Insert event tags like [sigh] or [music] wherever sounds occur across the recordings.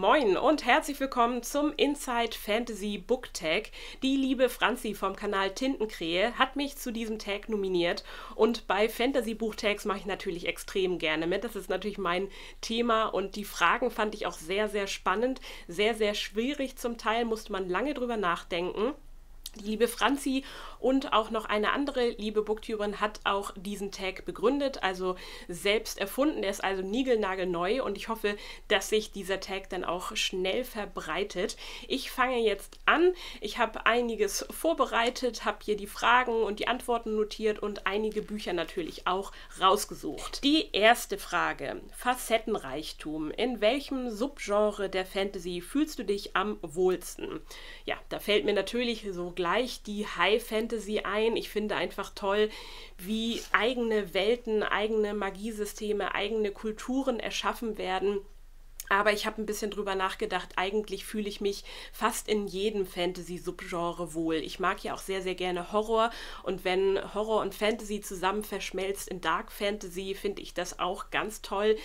Moin und herzlich willkommen zum Inside Fantasy Book Tag. Die liebe Franzi vom Kanal Tintenkrähe hat mich zu diesem Tag nominiert und bei Fantasy Buch Tags mache ich natürlich extrem gerne mit. Das ist natürlich mein Thema und die Fragen fand ich auch sehr, sehr spannend, sehr, sehr schwierig zum Teil, musste man lange drüber nachdenken. Die liebe Franzi und auch noch eine andere liebe Booktuberin hat auch diesen Tag begründet, also selbst erfunden. Der ist also niegelnagelneu und ich hoffe, dass sich dieser Tag dann auch schnell verbreitet. Ich fange jetzt an. Ich habe einiges vorbereitet, habe hier die Fragen und die Antworten notiert und einige Bücher natürlich auch rausgesucht. Die erste Frage: Facettenreichtum. In welchem Subgenre der Fantasy fühlst du dich am wohlsten? Ja, da fällt mir natürlich so gleich die High Fantasy ein. Ich finde einfach toll, wie eigene Welten, eigene Magiesysteme, eigene Kulturen erschaffen werden aber ich habe ein bisschen drüber nachgedacht. Eigentlich fühle ich mich fast in jedem Fantasy-Subgenre wohl. Ich mag ja auch sehr, sehr gerne Horror. Und wenn Horror und Fantasy zusammen verschmelzt in Dark Fantasy, finde ich das auch ganz toll.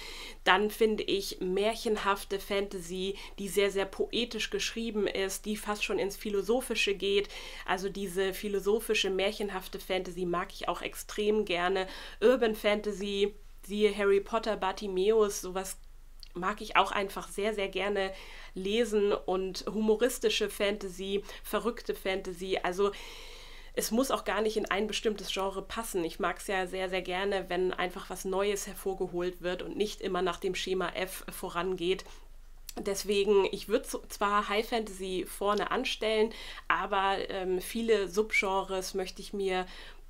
Dann finde ich märchenhafte Fantasy, die sehr, sehr poetisch geschrieben ist, die fast schon ins Philosophische geht. Also diese philosophische, märchenhafte Fantasy mag ich auch extrem gerne. Urban Fantasy, siehe Harry Potter, Bartimeus, sowas mag ich auch einfach sehr, sehr gerne lesen und humoristische Fantasy, verrückte Fantasy. Also es muss auch gar nicht in ein bestimmtes Genre passen. Ich mag es ja sehr, sehr gerne, wenn einfach was Neues hervorgeholt wird und nicht immer nach dem Schema F vorangeht. Deswegen, ich würde zwar High Fantasy vorne anstellen, aber ähm, viele Subgenres möchte ich mir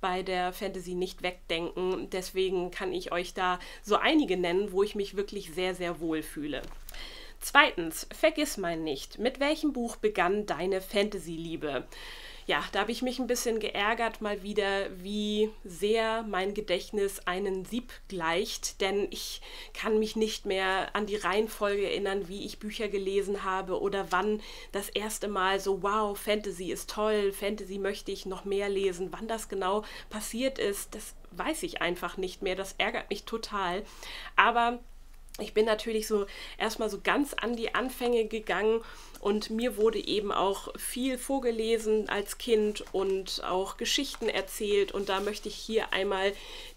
bei der Fantasy nicht wegdenken. Deswegen kann ich euch da so einige nennen, wo ich mich wirklich sehr, sehr wohl fühle. Zweitens, vergiss mal nicht, mit welchem Buch begann deine Fantasy-Liebe? Ja, da habe ich mich ein bisschen geärgert mal wieder, wie sehr mein Gedächtnis einen Sieb gleicht, denn ich kann mich nicht mehr an die Reihenfolge erinnern, wie ich Bücher gelesen habe oder wann das erste Mal so, wow, Fantasy ist toll, Fantasy möchte ich noch mehr lesen, wann das genau passiert ist, das weiß ich einfach nicht mehr, das ärgert mich total. Aber ich bin natürlich so erstmal so ganz an die Anfänge gegangen und mir wurde eben auch viel vorgelesen als Kind und auch Geschichten erzählt. Und da möchte ich hier einmal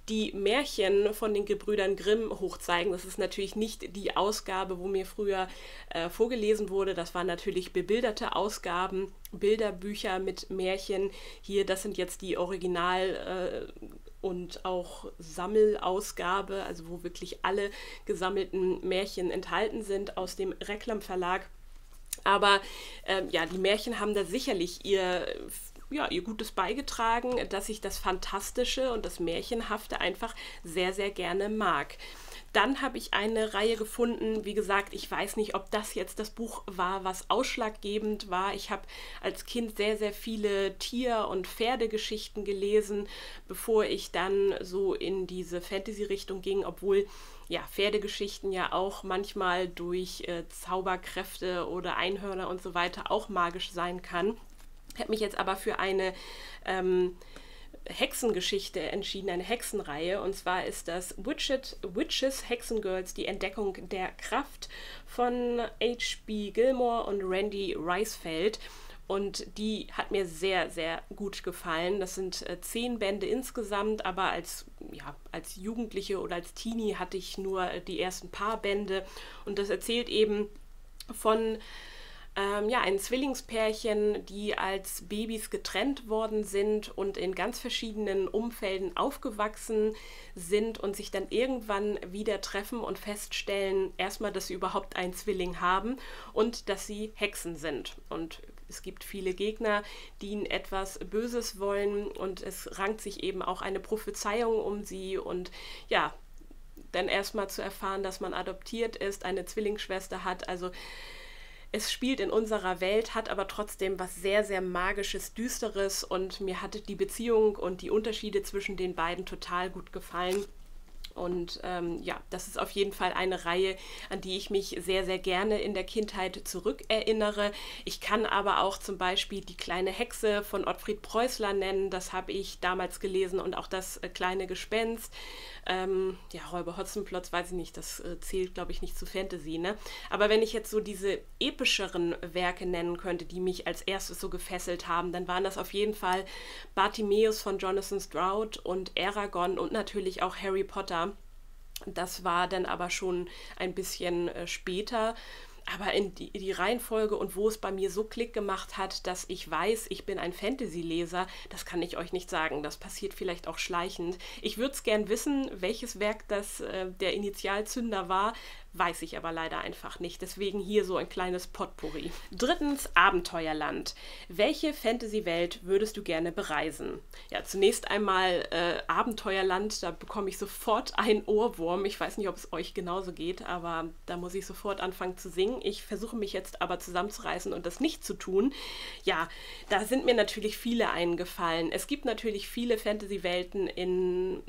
die Märchen von den Gebrüdern Grimm hochzeigen. Das ist natürlich nicht die Ausgabe, wo mir früher äh, vorgelesen wurde. Das waren natürlich bebilderte Ausgaben, Bilderbücher mit Märchen. Hier, das sind jetzt die Original. Und auch Sammelausgabe, also wo wirklich alle gesammelten Märchen enthalten sind aus dem Reklam Verlag. Aber ähm, ja, die Märchen haben da sicherlich ihr, ja, ihr Gutes beigetragen, dass ich das Fantastische und das Märchenhafte einfach sehr, sehr gerne mag. Dann habe ich eine Reihe gefunden. Wie gesagt, ich weiß nicht, ob das jetzt das Buch war, was ausschlaggebend war. Ich habe als Kind sehr, sehr viele Tier- und Pferdegeschichten gelesen, bevor ich dann so in diese Fantasy-Richtung ging, obwohl ja, Pferdegeschichten ja auch manchmal durch äh, Zauberkräfte oder Einhörner und so weiter auch magisch sein kann. Ich habe mich jetzt aber für eine ähm, Hexengeschichte entschieden, eine Hexenreihe. Und zwar ist das Witchet, Witches, Hexengirls, die Entdeckung der Kraft von H.B. Gilmore und Randy Reisfeld. Und die hat mir sehr, sehr gut gefallen. Das sind äh, zehn Bände insgesamt, aber als, ja, als Jugendliche oder als Teenie hatte ich nur die ersten paar Bände. Und das erzählt eben von ähm, ja, ein Zwillingspärchen, die als Babys getrennt worden sind und in ganz verschiedenen Umfelden aufgewachsen sind und sich dann irgendwann wieder treffen und feststellen, erstmal, dass sie überhaupt einen Zwilling haben und dass sie Hexen sind. Und es gibt viele Gegner, die ihnen etwas Böses wollen und es rankt sich eben auch eine Prophezeiung um sie und ja, dann erstmal zu erfahren, dass man adoptiert ist, eine Zwillingsschwester hat. Also es spielt in unserer Welt, hat aber trotzdem was sehr, sehr magisches, düsteres und mir hat die Beziehung und die Unterschiede zwischen den beiden total gut gefallen. Und ähm, ja, das ist auf jeden Fall eine Reihe, an die ich mich sehr, sehr gerne in der Kindheit zurückerinnere. Ich kann aber auch zum Beispiel die kleine Hexe von Ottfried Preußler nennen. Das habe ich damals gelesen und auch das äh, kleine Gespenst. Ähm, ja, Räuber Hotzenplotz, weiß ich nicht, das äh, zählt, glaube ich, nicht zu Fantasy, ne? Aber wenn ich jetzt so diese epischeren Werke nennen könnte, die mich als erstes so gefesselt haben, dann waren das auf jeden Fall Bartimeus von Jonathan Stroud und Aragon und natürlich auch Harry Potter. Das war dann aber schon ein bisschen äh, später aber in die, die, Reihenfolge und wo es bei mir so Klick gemacht hat, dass ich weiß, ich bin ein Fantasy-Leser, das kann ich euch nicht sagen. Das passiert vielleicht auch schleichend. Ich würde es gern wissen, welches Werk das äh, der Initialzünder war, weiß ich aber leider einfach nicht. Deswegen hier so ein kleines Potpourri. Drittens, Abenteuerland. Welche Fantasy-Welt würdest du gerne bereisen? Ja, zunächst einmal äh, Abenteuerland, da bekomme ich sofort einen Ohrwurm. Ich weiß nicht, ob es euch genauso geht, aber da muss ich sofort anfangen zu singen. Ich versuche mich jetzt aber zusammenzureißen und das nicht zu tun. Ja, da sind mir natürlich viele eingefallen. Es gibt natürlich viele Fantasy-Welten in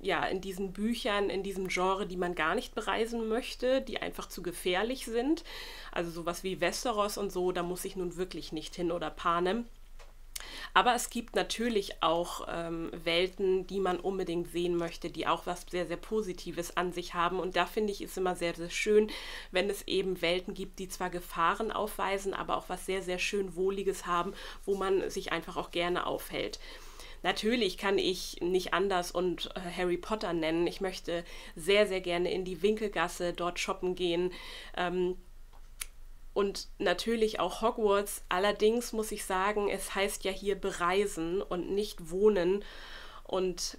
ja, in diesen Büchern, in diesem Genre, die man gar nicht bereisen möchte, die einfach zu gefährlich sind. Also sowas wie Westeros und so, da muss ich nun wirklich nicht hin oder Panem. Aber es gibt natürlich auch ähm, Welten, die man unbedingt sehen möchte, die auch was sehr, sehr Positives an sich haben. Und da finde ich es immer sehr, sehr schön, wenn es eben Welten gibt, die zwar Gefahren aufweisen, aber auch was sehr, sehr schön Wohliges haben, wo man sich einfach auch gerne aufhält. Natürlich kann ich nicht anders und äh, Harry Potter nennen. Ich möchte sehr, sehr gerne in die Winkelgasse dort shoppen gehen. Ähm, und natürlich auch Hogwarts. Allerdings muss ich sagen, es heißt ja hier bereisen und nicht wohnen. Und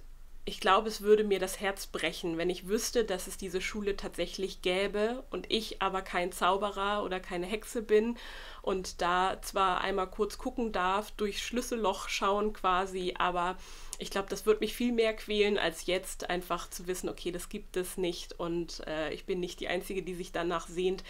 ich glaube, es würde mir das Herz brechen, wenn ich wüsste, dass es diese Schule tatsächlich gäbe und ich aber kein Zauberer oder keine Hexe bin und da zwar einmal kurz gucken darf, durch Schlüsselloch schauen quasi, aber ich glaube, das wird mich viel mehr quälen, als jetzt einfach zu wissen, okay, das gibt es nicht und äh, ich bin nicht die Einzige, die sich danach sehnt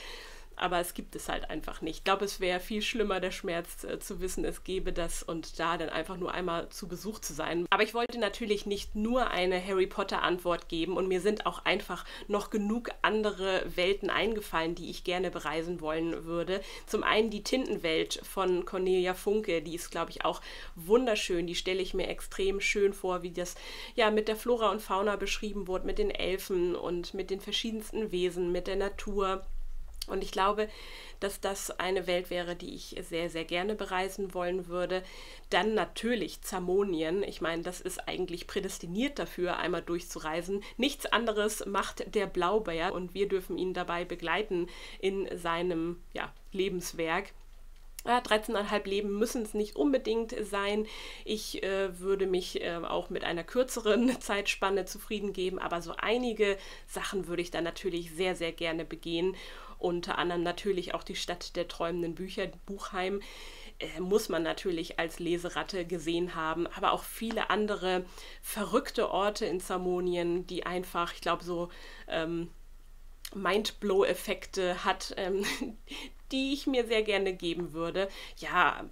aber es gibt es halt einfach nicht. Ich glaube, es wäre viel schlimmer, der Schmerz äh, zu wissen, es gäbe das und da dann einfach nur einmal zu Besuch zu sein. Aber ich wollte natürlich nicht nur eine Harry Potter Antwort geben und mir sind auch einfach noch genug andere Welten eingefallen, die ich gerne bereisen wollen würde. Zum einen die Tintenwelt von Cornelia Funke, die ist, glaube ich, auch wunderschön. Die stelle ich mir extrem schön vor, wie das ja mit der Flora und Fauna beschrieben wurde, mit den Elfen und mit den verschiedensten Wesen, mit der Natur. Und ich glaube, dass das eine Welt wäre, die ich sehr, sehr gerne bereisen wollen würde. Dann natürlich Zamonien. Ich meine, das ist eigentlich prädestiniert dafür, einmal durchzureisen. Nichts anderes macht der Blaubeer und wir dürfen ihn dabei begleiten in seinem ja, Lebenswerk. Ja, 13,5 Leben müssen es nicht unbedingt sein. Ich äh, würde mich äh, auch mit einer kürzeren [laughs] Zeitspanne zufrieden geben, aber so einige Sachen würde ich dann natürlich sehr, sehr gerne begehen unter anderem natürlich auch die Stadt der träumenden Bücher, Buchheim, äh, muss man natürlich als Leseratte gesehen haben, aber auch viele andere verrückte Orte in Zamonien, die einfach, ich glaube, so ähm, Mindblow-Effekte hat, ähm, die ich mir sehr gerne geben würde. Ja,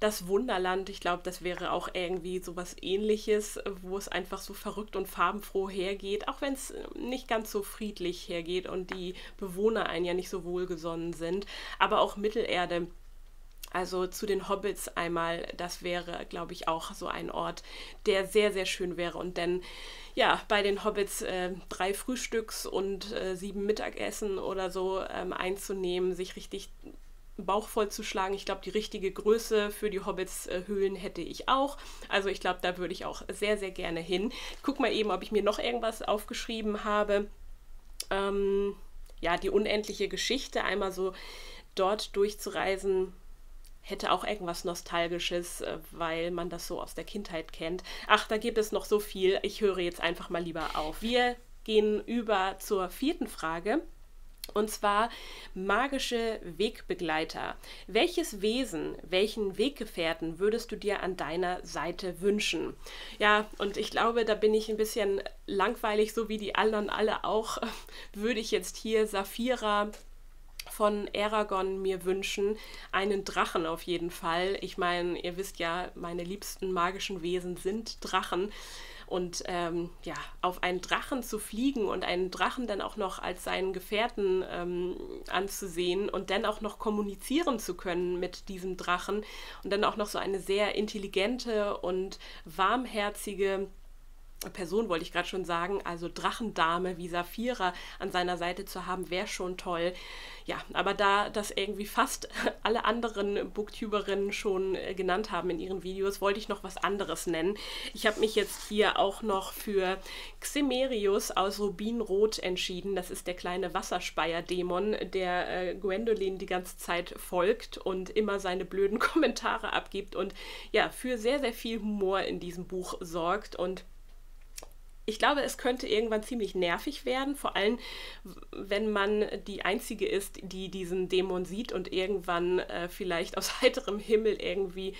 das Wunderland, ich glaube, das wäre auch irgendwie so was ähnliches, wo es einfach so verrückt und farbenfroh hergeht, auch wenn es nicht ganz so friedlich hergeht und die Bewohner einen ja nicht so wohlgesonnen sind. Aber auch Mittelerde. Also zu den Hobbits einmal, das wäre, glaube ich, auch so ein Ort, der sehr, sehr schön wäre. Und denn, ja, bei den Hobbits äh, drei Frühstücks und äh, sieben Mittagessen oder so ähm, einzunehmen, sich richtig Bauch voll zu schlagen. Ich glaube, die richtige Größe für die Hobbits-Höhlen äh, hätte ich auch. Also ich glaube, da würde ich auch sehr, sehr gerne hin. guck mal eben, ob ich mir noch irgendwas aufgeschrieben habe. Ähm, ja, die unendliche Geschichte, einmal so dort durchzureisen, hätte auch irgendwas Nostalgisches, äh, weil man das so aus der Kindheit kennt. Ach, da gibt es noch so viel. Ich höre jetzt einfach mal lieber auf. Wir gehen über zur vierten Frage. Und zwar magische Wegbegleiter. Welches Wesen, welchen Weggefährten würdest du dir an deiner Seite wünschen? Ja, und ich glaube, da bin ich ein bisschen langweilig, so wie die anderen alle auch. [laughs] Würde ich jetzt hier Saphira von Aragon mir wünschen. Einen Drachen auf jeden Fall. Ich meine, ihr wisst ja, meine liebsten magischen Wesen sind Drachen. und ähm, ja, auf einen Drachen zu fliegen und einen Drachen dann auch noch als seinen Gefährten ähm, anzusehen und dann auch noch kommunizieren zu können mit diesem Drachen und dann auch noch so eine sehr intelligente und warmherzige Person wollte ich gerade schon sagen, also Drachendame wie Saphira an seiner Seite zu haben, wäre schon toll. Ja, aber da das irgendwie fast [laughs] alle anderen Booktuberinnen schon äh, genannt haben in ihren Videos, wollte ich noch was anderes nennen. Ich habe mich jetzt hier auch noch für Ximerius aus Rubinrot entschieden. Das ist der kleine Wasserspeier-Dämon, der äh, Gwendolyn die ganze Zeit folgt und immer seine blöden [laughs] Kommentare abgibt und ja, für sehr, sehr viel Humor in diesem Buch sorgt und ich glaube, es könnte irgendwann ziemlich nervig werden, vor allem wenn man die Einzige ist, die diesen Dämon sieht und irgendwann äh, vielleicht aus [laughs] heiterem Himmel irgendwie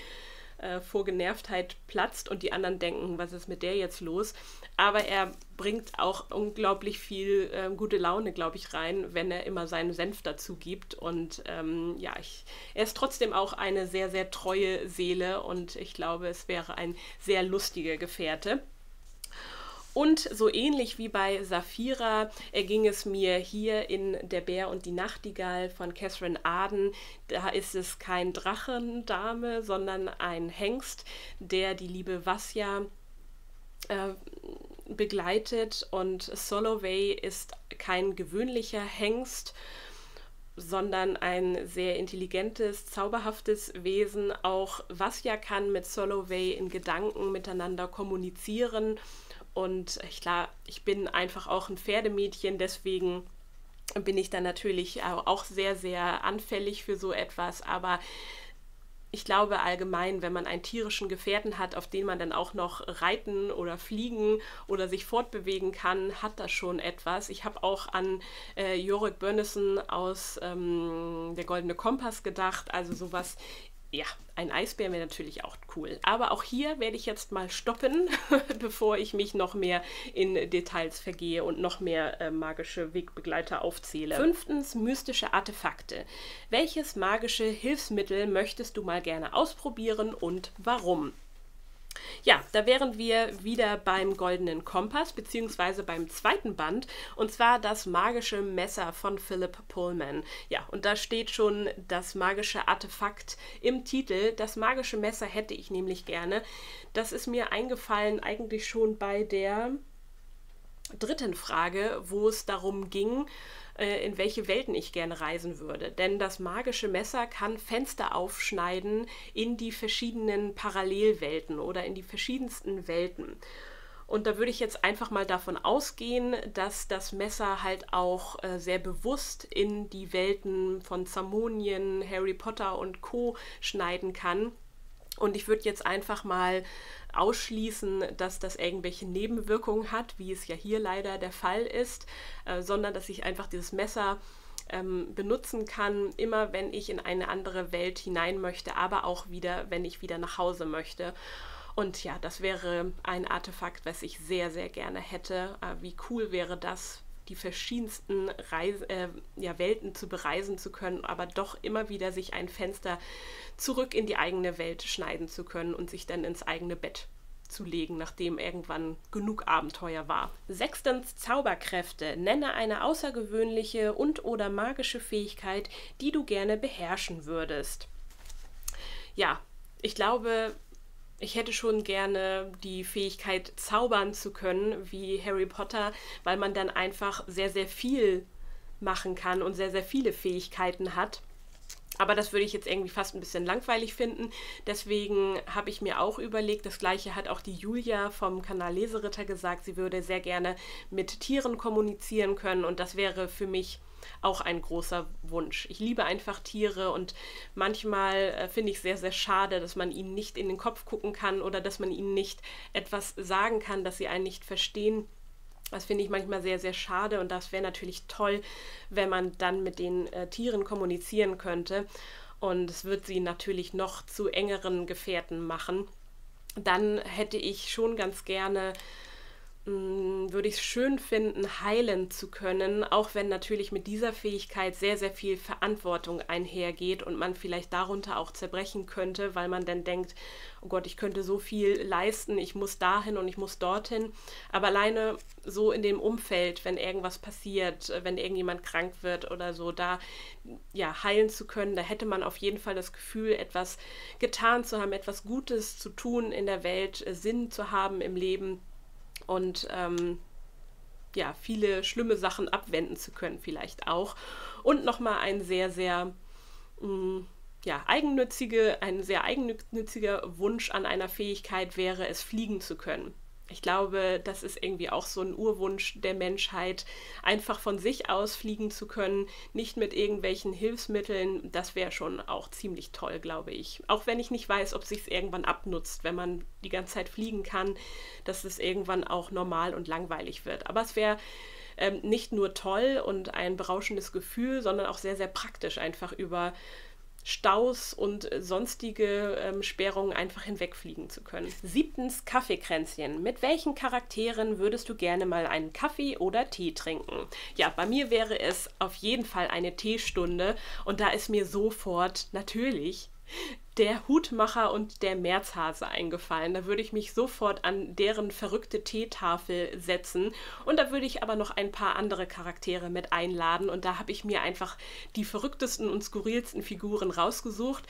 äh, vor Genervtheit platzt und die anderen denken, was ist mit der jetzt los? Aber er bringt auch unglaublich viel äh, gute Laune, glaube ich, rein, wenn er immer seinen Senf dazu gibt. Und ähm, ja, ich, er ist trotzdem auch eine sehr, sehr treue Seele und ich glaube, es wäre ein sehr lustiger Gefährte. Und so ähnlich wie bei Saphira erging es mir hier in Der Bär und die Nachtigall von Catherine Arden. Da ist es kein Drachendame, sondern ein Hengst, der die liebe Vasya äh, begleitet. Und Soloway ist kein gewöhnlicher Hengst, sondern ein sehr intelligentes, zauberhaftes Wesen. Auch Vasya kann mit Soloway in Gedanken miteinander kommunizieren und ich, klar, ich bin einfach auch ein Pferdemädchen, deswegen bin ich dann natürlich auch sehr, sehr anfällig für so etwas. Aber ich glaube allgemein, wenn man einen tierischen Gefährten hat, auf den man dann auch noch reiten oder fliegen oder sich fortbewegen kann, hat das schon etwas. Ich habe auch an äh, Jorik Bönnesen aus ähm, Der Goldene Kompass gedacht, also sowas ja, ein Eisbär wäre natürlich auch cool. Aber auch hier werde ich jetzt mal stoppen, [laughs] bevor ich mich noch mehr in Details vergehe und noch mehr äh, magische Wegbegleiter aufzähle. Fünftens, mystische Artefakte. Welches magische Hilfsmittel möchtest du mal gerne ausprobieren und warum? Ja, da wären wir wieder beim Goldenen Kompass, beziehungsweise beim zweiten Band, und zwar das magische Messer von Philip Pullman. Ja, und da steht schon das magische Artefakt im Titel. Das magische Messer hätte ich nämlich gerne. Das ist mir eingefallen eigentlich schon bei der dritten Frage, wo es darum ging, äh, in welche Welten ich gerne reisen würde. Denn das magische Messer kann Fenster aufschneiden in die verschiedenen Parallelwelten oder in die verschiedensten Welten. Und da würde ich jetzt einfach mal davon ausgehen, dass das Messer halt auch äh, sehr bewusst in die Welten von Zamonien, Harry Potter und Co. schneiden kann. Und ich würde jetzt einfach mal ausschließen, dass das irgendwelche Nebenwirkungen hat, wie es ja hier leider der Fall ist, äh, sondern dass ich einfach dieses Messer ähm, benutzen kann, immer wenn ich in eine andere Welt hinein möchte, aber auch wieder, wenn ich wieder nach Hause möchte. Und ja, das wäre ein Artefakt, was ich sehr, sehr gerne hätte. Äh, wie cool wäre das, die verschiedensten Reise, äh, ja, Welten zu bereisen zu können, aber doch immer wieder sich ein Fenster zurück in die eigene Welt schneiden zu können und sich dann ins eigene Bett zu legen, nachdem irgendwann genug Abenteuer war. Sechstens Zauberkräfte. Nenne eine außergewöhnliche und oder magische Fähigkeit, die du gerne beherrschen würdest. Ja, ich glaube, ich hätte schon gerne die Fähigkeit, zaubern zu können, wie Harry Potter, weil man dann einfach sehr, sehr viel machen kann und sehr, sehr viele Fähigkeiten hat. Aber das würde ich jetzt irgendwie fast ein bisschen langweilig finden. Deswegen habe ich mir auch überlegt, das gleiche hat auch die Julia vom Kanal Leseritter gesagt, sie würde sehr gerne mit Tieren kommunizieren können und das wäre für mich auch ein großer Wunsch. Ich liebe einfach Tiere und manchmal äh, finde ich sehr, sehr schade, dass man ihnen nicht in den Kopf gucken kann oder dass man ihnen nicht etwas sagen kann, dass sie einen nicht verstehen. Das finde ich manchmal sehr, sehr schade und das wäre natürlich toll, wenn man dann mit den äh, Tieren kommunizieren könnte. Und es wird sie natürlich noch zu engeren Gefährten machen. Dann hätte ich schon ganz gerne würde ich es schön finden, heilen zu können, auch wenn natürlich mit dieser Fähigkeit sehr, sehr viel Verantwortung einhergeht und man vielleicht darunter auch zerbrechen könnte, weil man dann denkt, oh Gott, ich könnte so viel leisten, ich muss dahin und ich muss dorthin. Aber alleine so in dem Umfeld, wenn irgendwas passiert, wenn irgendjemand krank wird oder so, da ja heilen zu können, da hätte man auf jeden Fall das Gefühl, etwas getan zu haben, etwas Gutes zu tun in der Welt, Sinn zu haben im Leben und ähm, ja, viele schlimme Sachen abwenden zu können, vielleicht auch. Und nochmal ein sehr, sehr mh, mm, ja, eigennützige, ein sehr eigennütziger Wunsch an einer Fähigkeit wäre es, fliegen zu können. Ich glaube, das ist irgendwie auch so ein Urwunsch der Menschheit, einfach von sich aus fliegen zu können, nicht mit irgendwelchen Hilfsmitteln. Das wäre schon auch ziemlich toll, glaube ich. Auch wenn ich nicht weiß, ob sich es irgendwann abnutzt, wenn man die ganze Zeit fliegen kann, dass es irgendwann auch normal und langweilig wird. Aber es wäre ähm, nicht nur toll und ein berauschendes Gefühl, sondern auch sehr, sehr praktisch, einfach über Staus und sonstige ähm, Sperrungen einfach hinwegfliegen zu können. Siebtens Kaffeekränzchen. Mit welchen Charakteren würdest du gerne mal einen Kaffee oder Tee trinken? Ja, bei mir wäre es auf jeden Fall eine Teestunde und da ist mir sofort natürlich der Hutmacher und der Märzhase eingefallen. Da würde ich mich sofort an deren verrückte Teetafel setzen. Und da würde ich aber noch ein paar andere Charaktere mit einladen. Und da habe ich mir einfach die verrücktesten und skurrilsten Figuren rausgesucht.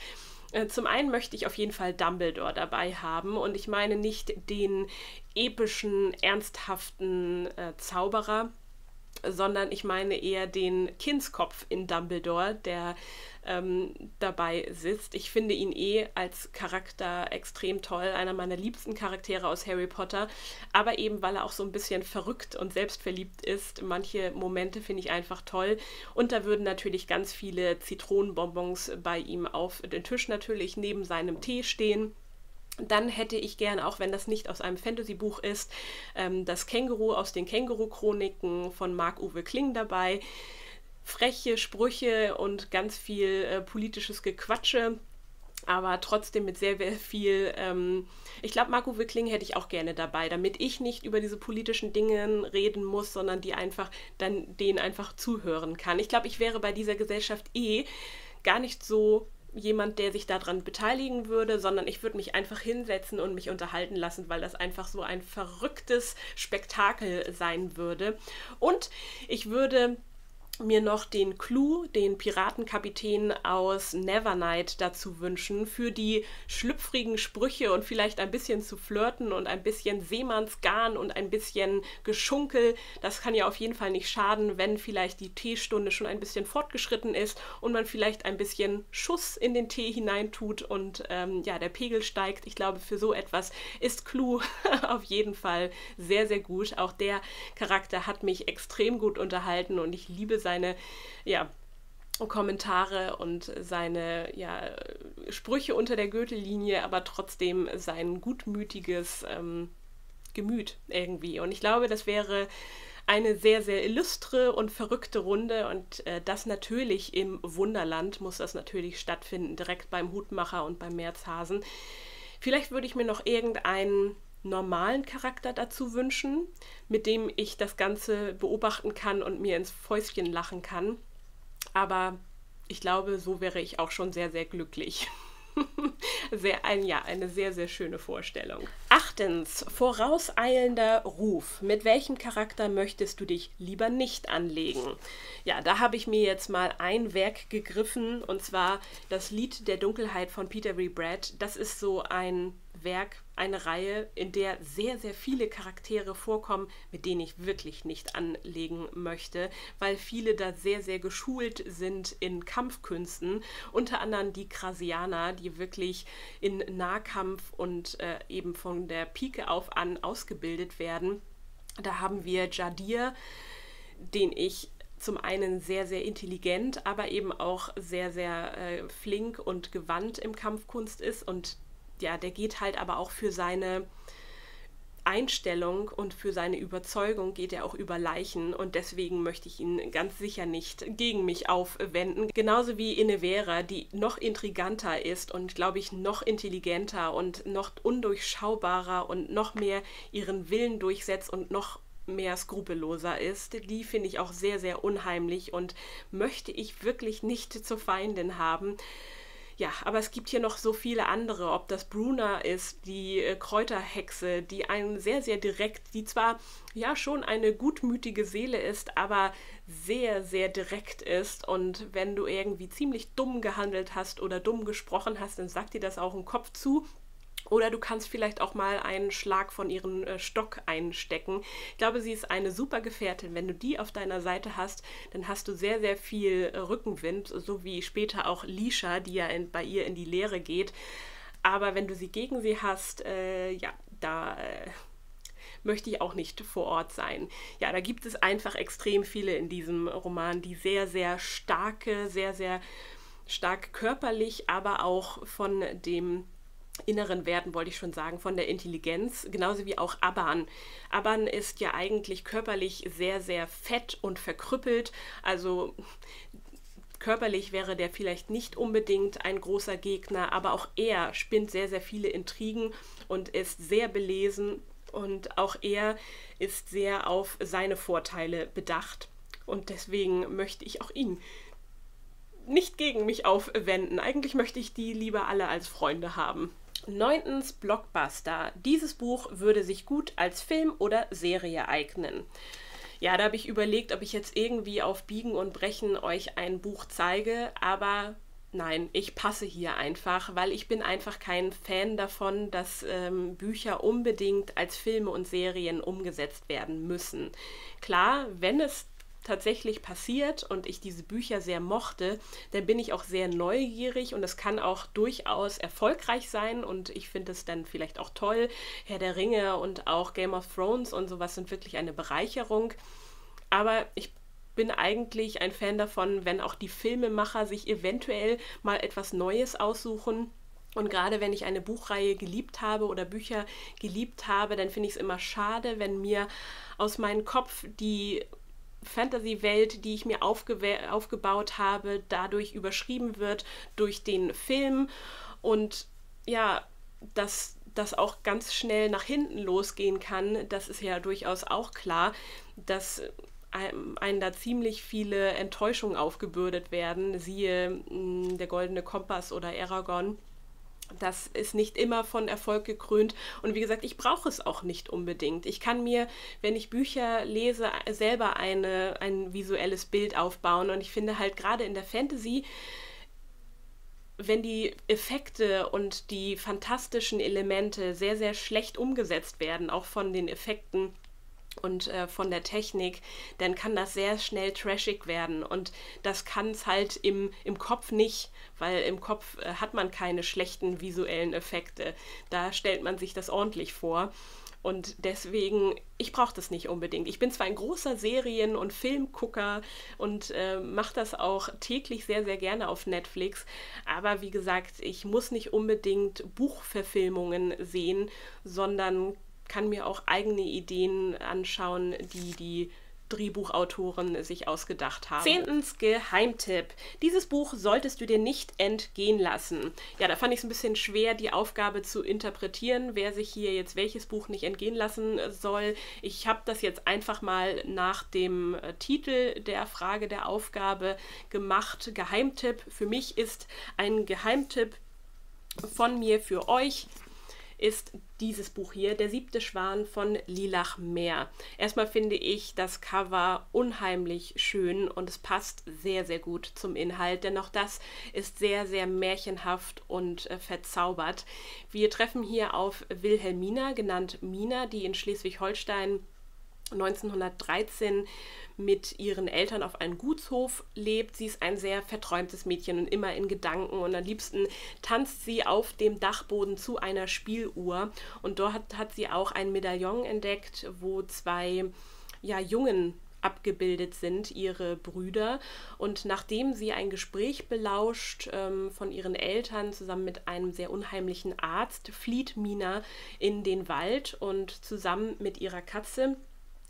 Äh, zum einen möchte ich auf jeden Fall Dumbledore dabei haben und ich meine nicht den epischen, ernsthaften äh, Zauberer, sondern ich meine eher den Kindskopf in Dumbledore, der ähm, dabei sitzt. Ich finde ihn eh als Charakter extrem toll, einer meiner liebsten Charaktere aus Harry Potter, aber eben weil er auch so ein bisschen verrückt und selbstverliebt ist. Manche Momente finde ich einfach toll und da würden natürlich ganz viele Zitronenbonbons bei ihm auf den Tisch natürlich neben seinem Tee stehen. Dann hätte ich gern, auch wenn das nicht aus einem Fantasy-Buch ist, ähm, das Känguru aus den Känguru-Chroniken von Marc-Uwe Kling dabei. Freche Sprüche und ganz viel äh, politisches Gequatsche aber trotzdem mit sehr, sehr viel. Ähm, ich glaube, Marco Wickling hätte ich auch gerne dabei, damit ich nicht über diese politischen Dinge reden muss, sondern die einfach dann denen einfach zuhören kann. Ich glaube, ich wäre bei dieser Gesellschaft eh gar nicht so jemand, der sich daran beteiligen würde, sondern ich würde mich einfach hinsetzen und mich unterhalten lassen, weil das einfach so ein verrücktes Spektakel sein würde. Und ich würde mir noch den Clou, den Piratenkapitän aus Nevernight dazu wünschen, für die schlüpfrigen Sprüche und vielleicht ein bisschen zu flirten und ein bisschen Seemannsgarn und ein bisschen Geschunkel. Das kann ja auf jeden Fall nicht schaden, wenn vielleicht die Teestunde schon ein bisschen fortgeschritten ist und man vielleicht ein bisschen Schuss in den Tee hineintut und ähm, ja, der Pegel steigt. Ich glaube, für so etwas ist Clou [laughs] auf jeden Fall sehr, sehr gut. Auch der Charakter hat mich extrem gut unterhalten und ich liebe seine, ja, Kommentare und seine ja, Sprüche unter der Gürtellinie, aber trotzdem sein gutmütiges ähm, Gemüt irgendwie. Und ich glaube, das wäre eine sehr, sehr illustre und verrückte Runde und äh, das natürlich im Wunderland muss das natürlich stattfinden, direkt beim Hutmacher und beim Märzhasen. Vielleicht würde ich mir noch irgendeinen normalen Charakter dazu wünschen, mit dem ich das Ganze beobachten kann und mir ins Fäustchen lachen kann. Aber ich glaube, so wäre ich auch schon sehr, sehr glücklich. [laughs] sehr, ein, ja, eine sehr, sehr schöne Vorstellung. Achtens, vorauseilender Ruf. Mit welchem Charakter möchtest du dich lieber nicht anlegen? Ja, da habe ich mir jetzt mal ein Werk gegriffen und zwar das Lied der Dunkelheit von Peter Rebrad. Das ist so ein Werk, eine Reihe, in der sehr, sehr viele Charaktere vorkommen, mit denen ich wirklich nicht anlegen möchte, weil viele da sehr, sehr geschult sind in Kampfkünsten. Unter anderem die Krasianer, die wirklich in Nahkampf und äh, eben von der Pike auf an ausgebildet werden. Da haben wir Jadir, den ich zum einen sehr, sehr intelligent, aber eben auch sehr, sehr äh, flink und gewandt im Kampfkunst ist und ja, der geht halt aber auch für seine Einstellung und für seine Überzeugung geht er auch über Leichen und deswegen möchte ich ihn ganz sicher nicht gegen mich aufwenden. Genauso wie Inevera, die noch intriganter ist und glaube ich noch intelligenter und noch undurchschaubarer und noch mehr ihren Willen durchsetzt und noch mehr skrupelloser ist. Die finde ich auch sehr, sehr unheimlich und möchte ich wirklich nicht zur Feindin haben. Ja, aber es gibt hier noch so viele andere, ob das Bruna ist, die äh, Kräuterhexe, die einen sehr, sehr direkt, die zwar ja schon eine gutmütige Seele ist, aber sehr, sehr direkt ist. Und wenn du irgendwie ziemlich dumm gehandelt hast oder dumm gesprochen hast, dann sagt dir das auch im Kopf zu. Oder du kannst vielleicht auch mal einen Schlag von ihrem äh, Stock einstecken. Ich glaube, sie ist eine super Gefährtin. Wenn du die auf deiner Seite hast, dann hast du sehr, sehr viel äh, Rückenwind, so wie später auch Lisha, die ja in, bei ihr in die Lehre geht. Aber wenn du sie gegen sie hast, äh, ja, da äh, möchte ich auch nicht vor Ort sein. Ja, da gibt es einfach extrem viele in diesem Roman, die sehr, sehr starke, sehr, sehr stark körperlich, aber auch von dem inneren Werten, wollte ich schon sagen, von der Intelligenz, genauso wie auch Aban. Aban ist ja eigentlich körperlich sehr, sehr fett und verkrüppelt, also körperlich wäre der vielleicht nicht unbedingt ein großer Gegner, aber auch er spinnt sehr, sehr viele Intrigen und ist sehr belesen und auch er ist sehr auf seine Vorteile bedacht. Und deswegen möchte ich auch ihn nicht gegen mich aufwenden. Eigentlich möchte ich die lieber alle als Freunde haben. Neuntens Blockbuster. Dieses Buch würde sich gut als Film oder Serie eignen. Ja, da habe ich überlegt, ob ich jetzt irgendwie auf Biegen und Brechen euch ein Buch zeige, aber nein, ich passe hier einfach, weil ich bin einfach kein Fan davon, dass ähm, Bücher unbedingt als Filme und Serien umgesetzt werden müssen. Klar, wenn es tatsächlich passiert und ich diese Bücher sehr mochte, dann bin ich auch sehr neugierig und es kann auch durchaus erfolgreich sein und ich finde es dann vielleicht auch toll. Herr der Ringe und auch Game of Thrones und sowas sind wirklich eine Bereicherung. Aber ich bin eigentlich ein Fan davon, wenn auch die Filmemacher sich eventuell mal etwas Neues aussuchen. Und gerade wenn ich eine Buchreihe geliebt habe oder Bücher geliebt habe, dann finde ich es immer schade, wenn mir aus meinem Kopf die Fantasy-Welt, die ich mir aufgebaut habe, dadurch überschrieben wird durch den Film. Und ja, dass das auch ganz schnell nach hinten losgehen kann, das ist ja durchaus auch klar, dass einem da ziemlich viele Enttäuschungen aufgebürdet werden, siehe mm, der Goldene Kompass oder Aragon das ist nicht immer von Erfolg gekrönt. Und wie gesagt, ich brauche es auch nicht unbedingt. Ich kann mir, wenn ich Bücher lese, selber eine, ein visuelles Bild aufbauen. Und ich finde halt gerade in der Fantasy, wenn die Effekte und die fantastischen Elemente sehr, sehr schlecht umgesetzt werden, auch von den Effekten, und äh, von der Technik, dann kann das sehr schnell trashig werden. Und das kann es halt im, im Kopf nicht, weil im Kopf äh, hat man keine schlechten visuellen Effekte. Da stellt man sich das ordentlich vor. Und deswegen, ich brauche das nicht unbedingt. Ich bin zwar ein großer Serien- und Filmgucker und äh, mache das auch täglich sehr, sehr gerne auf Netflix. Aber wie gesagt, ich muss nicht unbedingt Buchverfilmungen sehen, sondern kann mir auch eigene Ideen anschauen, die die Drehbuchautoren sich ausgedacht haben. Zehntens Geheimtipp. Dieses Buch solltest du dir nicht entgehen lassen. Ja, da fand ich es ein bisschen schwer, die Aufgabe zu interpretieren, wer sich hier jetzt welches Buch nicht entgehen lassen soll. Ich habe das jetzt einfach mal nach dem äh, Titel der Frage der Aufgabe gemacht. Geheimtipp. Für mich ist ein Geheimtipp von mir für euch ist dieses Buch hier, Der siebte Schwan von Lilach Meer. Erstmal finde ich das Cover unheimlich schön und es passt sehr, sehr gut zum Inhalt, denn auch das ist sehr, sehr märchenhaft und äh, verzaubert. Wir treffen hier auf Wilhelmina, genannt Mina, die in Schleswig-Holstein 1913 mit ihren Eltern auf einem Gutshof lebt. Sie ist ein sehr verträumtes Mädchen und immer in Gedanken und am liebsten tanzt sie auf dem Dachboden zu einer Spieluhr und dort hat, hat sie auch ein Medaillon entdeckt, wo zwei ja, Jungen abgebildet sind, ihre Brüder. Und nachdem sie ein Gespräch belauscht ähm, von ihren Eltern zusammen mit einem sehr unheimlichen Arzt, flieht Mina in den Wald und zusammen mit ihrer Katze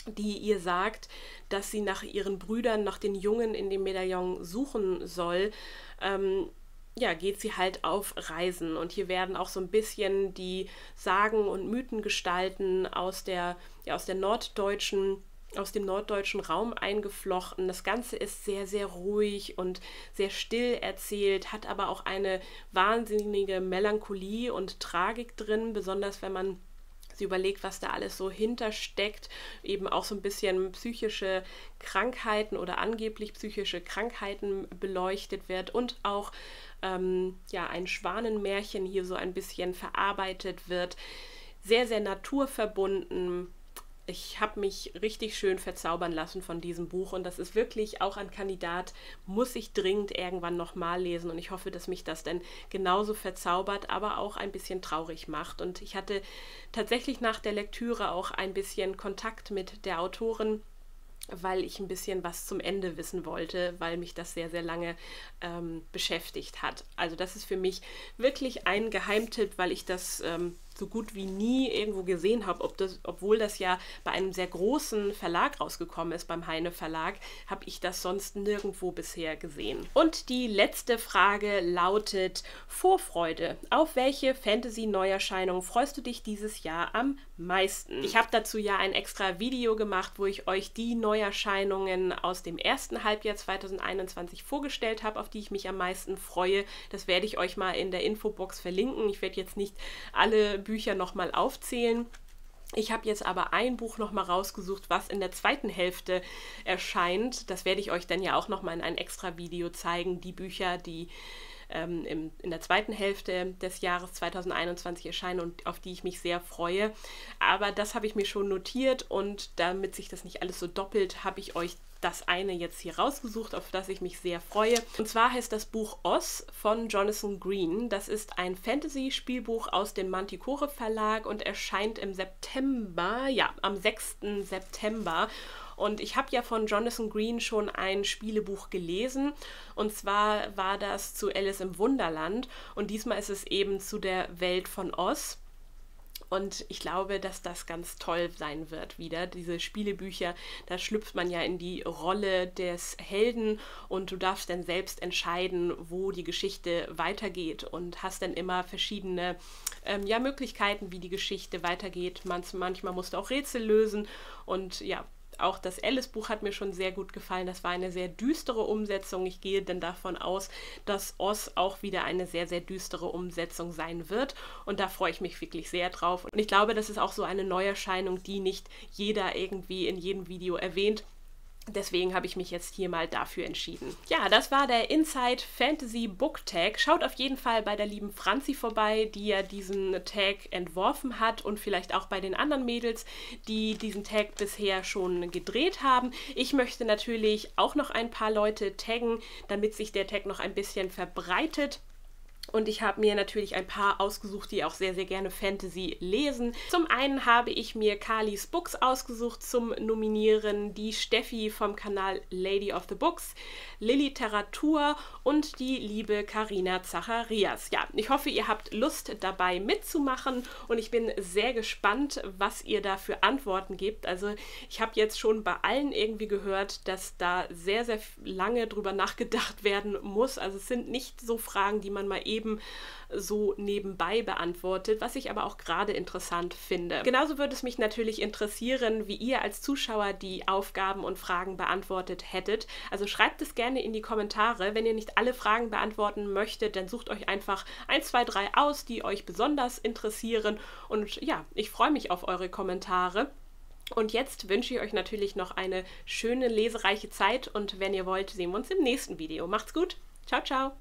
die ihr sagt, dass sie nach ihren Brüdern, nach den Jungen in dem Medaillon suchen soll, ähm, ja, geht sie halt auf Reisen. Und hier werden auch so ein bisschen die Sagen und Mythengestalten aus der, ja, aus der norddeutschen aus dem norddeutschen Raum eingeflochten. Das Ganze ist sehr, sehr ruhig und sehr still erzählt, hat aber auch eine wahnsinnige Melancholie und Tragik drin, besonders wenn man sie überlegt, was da alles so hintersteckt, eben auch so ein bisschen psychische Krankheiten oder angeblich psychische Krankheiten beleuchtet wird und auch ähm, ja, ein Schwanenmärchen hier so ein bisschen verarbeitet wird. Sehr, sehr naturverbunden, ich habe mich richtig schön verzaubern lassen von diesem Buch und das ist wirklich auch ein Kandidat, muss ich dringend irgendwann nochmal lesen und ich hoffe, dass mich das dann genauso verzaubert, aber auch ein bisschen traurig macht. Und ich hatte tatsächlich nach der Lektüre auch ein bisschen Kontakt mit der Autorin weil ich ein bisschen was zum Ende wissen wollte, weil mich das sehr, sehr lange ähm, beschäftigt hat. Also das ist für mich wirklich ein Geheimtipp, weil ich das ähm, so gut wie nie irgendwo gesehen habe, ob das, obwohl das ja bei einem sehr großen Verlag rausgekommen ist, beim Heine Verlag, habe ich das sonst nirgendwo bisher gesehen. Und die letzte Frage lautet Vorfreude. Auf welche Fantasy-Neuerscheinung freust du dich dieses Jahr am meisten? Ich habe dazu ja ein extra Video gemacht, wo ich euch die Neuerscheinungen aus dem ersten Halbjahr 2021 vorgestellt habe, auf die ich mich am meisten freue. Das werde ich euch mal in der Infobox verlinken. Ich werde jetzt nicht alle Bücher nochmal aufzählen. Ich habe jetzt aber ein Buch nochmal rausgesucht, was in der zweiten Hälfte erscheint. Das werde ich euch dann ja auch nochmal in ein extra Video zeigen. Die Bücher, die ähm, im, in der zweiten Hälfte des Jahres 2021 erscheinen und auf die ich mich sehr freue. Aber das habe ich mir schon notiert und damit sich das nicht alles so doppelt, habe ich euch das eine jetzt hier rausgesucht, auf das ich mich sehr freue. Und zwar heißt das Buch Oz von Jonathan Green. Das ist ein Fantasy-Spielbuch aus dem Manticore Verlag und erscheint im September, ja, am 6. September. Und ich habe ja von Jonathan Green schon ein Spielebuch gelesen. Und zwar war das zu Alice im Wunderland. Und diesmal ist es eben zu der Welt von Oz. Und ich glaube, dass das ganz toll sein wird wieder. Diese Spielebücher, da schlüpft man ja in die Rolle des Helden und du darfst dann selbst entscheiden, wo die Geschichte weitergeht und hast dann immer verschiedene ähm, ja, Möglichkeiten, wie die Geschichte weitergeht. Man, manchmal musst du auch Rätsel lösen und ja, auch das Alice-Buch hat mir schon sehr gut gefallen. Das war eine sehr düstere Umsetzung. Ich gehe denn davon aus, dass Oz auch wieder eine sehr, sehr düstere Umsetzung sein wird. Und da freue ich mich wirklich sehr drauf. Und ich glaube, das ist auch so eine Neuerscheinung, die nicht jeder irgendwie in jedem Video erwähnt. Deswegen habe ich mich jetzt hier mal dafür entschieden. Ja, das war der Inside Fantasy Book Tag. Schaut auf jeden Fall bei der lieben Franzi vorbei, die ja diesen Tag entworfen hat und vielleicht auch bei den anderen Mädels, die diesen Tag bisher schon gedreht haben. Ich möchte natürlich auch noch ein paar Leute taggen, damit sich der Tag noch ein bisschen verbreitet. Und ich habe mir natürlich ein paar ausgesucht, die auch sehr, sehr gerne Fantasy lesen. Zum einen habe ich mir Kalis Books ausgesucht zum Nominieren, die Steffi vom Kanal Lady of the Books, Liliteratur und die liebe Karina Zacharias. Ja, ich hoffe, ihr habt Lust dabei mitzumachen und ich bin sehr gespannt, was ihr da für Antworten gebt. Also ich habe jetzt schon bei allen irgendwie gehört, dass da sehr, sehr lange drüber nachgedacht werden muss. Also es sind nicht so Fragen, die man mal eben eben so nebenbei beantwortet, was ich aber auch gerade interessant finde. Genauso würde es mich natürlich interessieren, wie ihr als Zuschauer die Aufgaben und Fragen beantwortet hättet. Also schreibt es gerne in die Kommentare. Wenn ihr nicht alle Fragen beantworten möchtet, dann sucht euch einfach ein, zwei, drei aus, die euch besonders interessieren. Und ja, ich freue mich auf eure Kommentare. Und jetzt wünsche ich euch natürlich noch eine schöne lesereiche Zeit und wenn ihr wollt, sehen wir uns im nächsten Video. Macht's gut. Ciao, ciao.